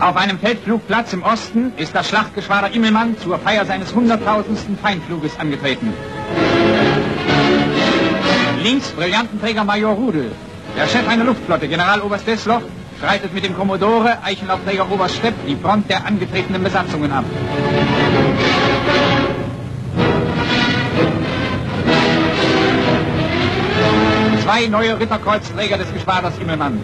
Auf einem Feldflugplatz im Osten ist das Schlachtgeschwader Immelmann zur Feier seines hunderttausendsten Feindfluges angetreten. Links Brillantenträger Major Rudel. Der Chef einer Luftflotte, Generaloberst Desloch, schreitet mit dem Kommodore Eichenlaufträger Oberst Stepp die Front der angetretenen Besatzungen ab. Zwei neue Ritterkreuzträger des Geschwaders Immelmann.